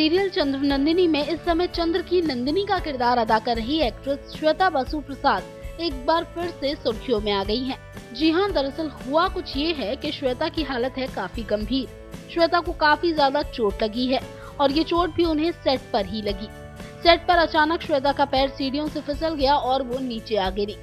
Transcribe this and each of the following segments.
Serial चंद्र नंदिनी में इस समय चंद्र की नंदिनी का किरदार अदा कर रही एक्ट्रेस श्वेता बसु प्रसाद एक बार फिर से सुर्खियों में आ गई हैं। जी हाँ, दरअसल हुआ कुछ ये है कि श्वेता की हालत है काफ़ी गंभीर। श्वेता को काफ़ी ज़्यादा चोट लगी है और ये चोट भी उन्हें सेट पर ही लगी। सेट पर अचानक श्वेता का पैर सीढ़ियों से फिसल गया और वो नीचे आ गिरी।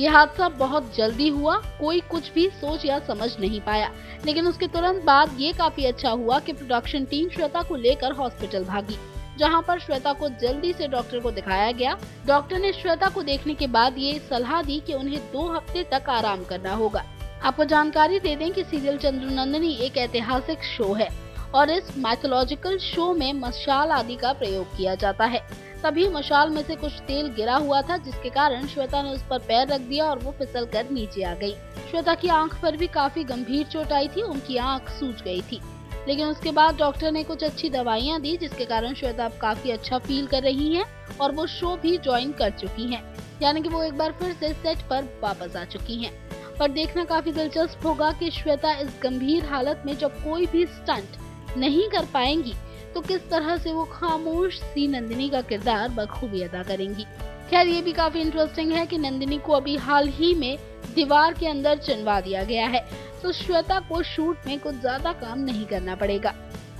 ये हादसा बहुत जल्दी हुआ, कोई कुछ भी सोच या समझ नहीं पाया। लेकिन उसके तुरंत बाद ये काफ़ी अच्छा हुआ कि प्रोडक्शन टीम श्वेता को लेकर हॉस्पिटल भागी, जहाँ पर श्वेता को जल्दी से डॉक्टर को दिखाया गया। डॉक्टर ने श्वेता को देखने के बाद ये सलाह दी कि उन्हें दो हफ़्ते तक आराम करना होगा। आपको जानकारी दे दें कि सीरियल चंद्रनंदिनी एक ऐतिहासिक शो है, और इस मैथोलॉजिकल शो में मशाल आदि का प्रयोग किया जाता है। तभी मशाल में से कुछ तेल गिरा हुआ था, जिसके कारण श्वेता ने उस पर पैर रख दिया और वो फिसल कर नीचे आ गई। श्वेता की आँख पर भी काफ़ी गंभीर चोट आई थी, उनकी आँख सूज गई थी। लेकिन उसके बाद डॉक्टर ने कुछ अच्छी दवाइयाँ दी, जिसके कारण श्वेता अब काफ़ी अच्छा फील कर रही है और वो शो भी ज्वाइन कर चुकी है। यानी की वो एक बार फिर से सेट पर वापस आ चुकी है। पर देखना काफ़ी दिलचस्प होगा कि श्वेता इस गंभीर हालत में जब कोई भी स्टंट नहीं कर पाएँगी तो किस तरह से वो खामोश सी नंदिनी का किरदार बखूबी अदा करेंगी? खैर, ये भी काफ़ी इंटरेस्टिंग है कि नंदिनी को अभी हाल ही में दीवार के अंदर चनवा दिया गया है। तो श्वेता को शूट में कुछ ज़्यादा काम नहीं करना पड़ेगा।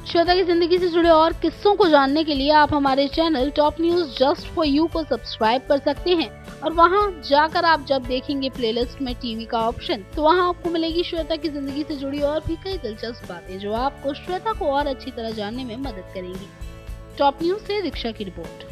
श्वेता की ज़िंदगी से जुड़े और किस्सों को जानने के लिए आप हमारे channel top news just for you को सब्सक्राइब कर सकते हैं। और वहाँ जाकर आप जब देखेंगे प्लेलिस्ट में टीवी का ऑप्शन तो वहाँ आपको मिलेगी श्वेता की ज़िंदगी से जुड़ी और भी कई दिलचस्प बातें जो आपको श्वेता को और अच्छी तरह जानने में मदद करेंगी। टॉप न्यूज़ ऐसी रिक्शा की रिपोर्ट।